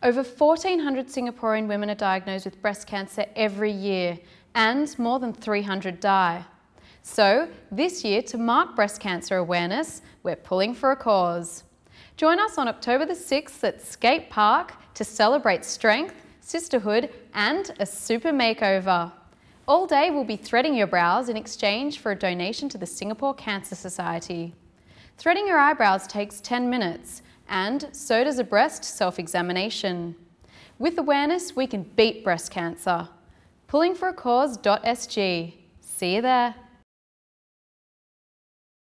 Over 1,400 Singaporean women are diagnosed with breast cancer every year and more than 300 die. So, this year, to mark breast cancer awareness, we're pulling for a cause. Join us on October the 6th at Skate Park to celebrate strength, sisterhood and a super makeover. All day we'll be threading your brows in exchange for a donation to the Singapore Cancer Society. Threading your eyebrows takes 10 minutes and so does a breast self-examination. With awareness, we can beat breast cancer. Pullingforacause.sg. See you there.